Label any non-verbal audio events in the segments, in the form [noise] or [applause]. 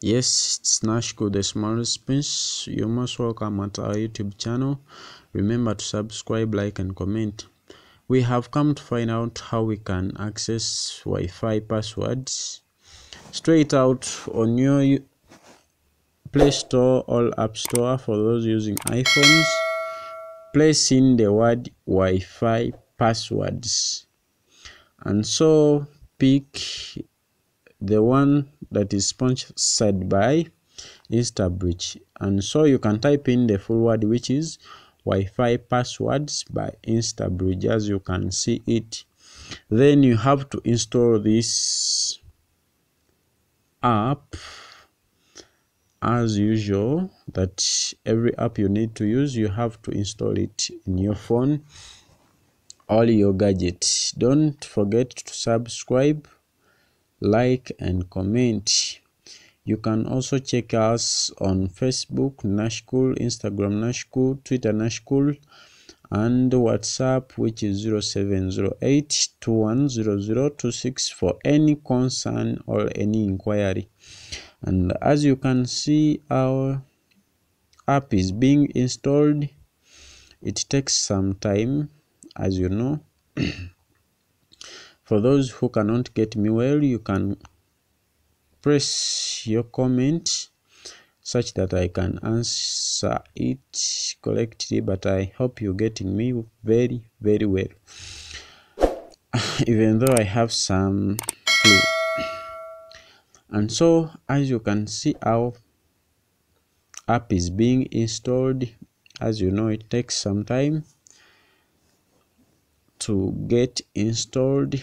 Yes, it's Nash Kul the Small Prince. You're most welcome at our YouTube channel. Remember to subscribe, like, and comment. We have come to find out how we can access Wi-Fi passwords straight out on your Play Store or App Store for those using iPhones. Place in the word Wi-Fi passwords, and so pick the one that is sponsored by Instabridge. And so you can type in the full word which is Wi-Fi passwords by Instabridge as you can see it. Then you have to install this app as usual that every app you need to use you have to install it in your phone all your gadgets Don't forget to subscribe like and comment. You can also check us on facebook nashkul instagram nashkul twitter nashkul and whatsapp which is 0708 for any concern or any inquiry. And as you can see our app is being installed. It takes some time as you know [clears throat] for those who cannot get me well you can press your comment such that i can answer it correctly but i hope you're getting me very very well. [laughs] Even though i have some flu. And so as you can see our app is being installed. As you know it takes some time to get installed.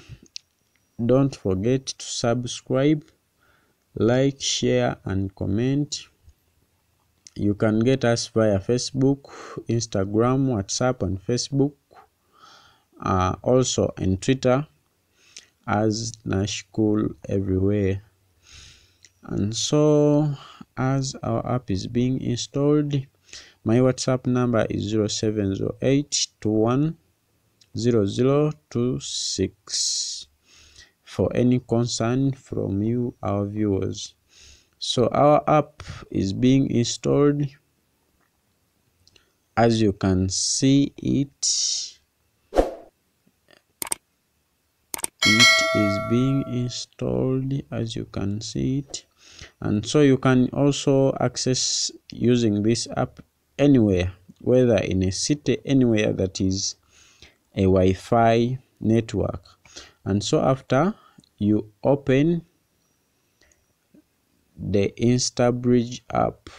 Don't forget to subscribe like share and comment. You can get us via facebook instagram whatsapp and facebook. Uh, also in twitter as nashcool everywhere. And so as our app is being installed my whatsapp number is 0708 0026 for any concern from you our viewers. So our app is being installed. As you can see it it is being installed as you can see it. And so you can also access using this app anywhere whether in a city anywhere that is a Wi-Fi network. And so after you open the instabridge app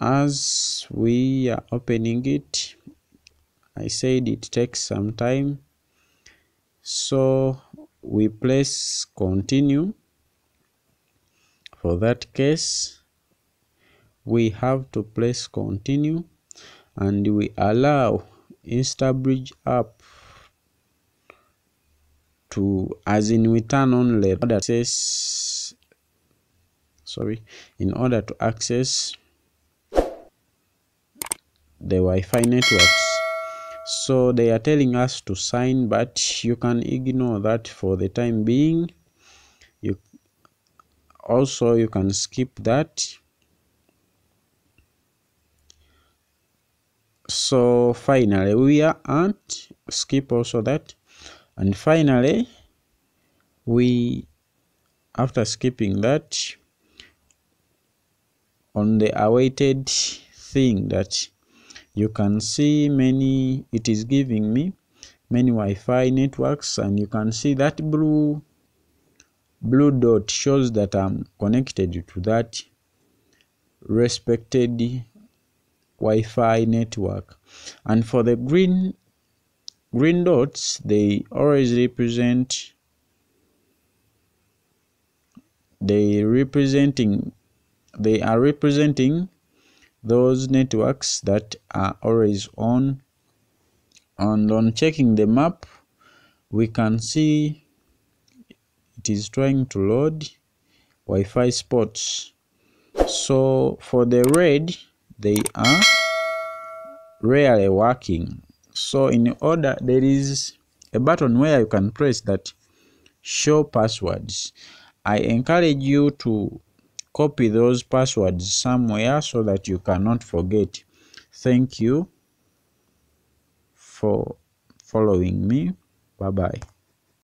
as we are opening it i said it takes some time. So we press continue. For that case we have to press continue and we allow instabridge app to as in we turn on let access sorry in order to access the wi-fi networks. So they are telling us to sign but you can ignore that for the time being. You also you can skip that so finally we are at skip also that. And finally we after skipping that on the awaited thing that you can see many it is giving me many wi-fi networks and you can see that blue blue dot shows that i'm connected to that respected wi-fi network. And for the green green dots they always represent they representing they are representing those networks that are always on. And on checking the map we can see it is trying to load wi-fi spots. So for the red they are rarely working. So in order there is a button where you can press that show passwords. I encourage you to copy those passwords somewhere so that you cannot forget. Thank you for following me. Bye bye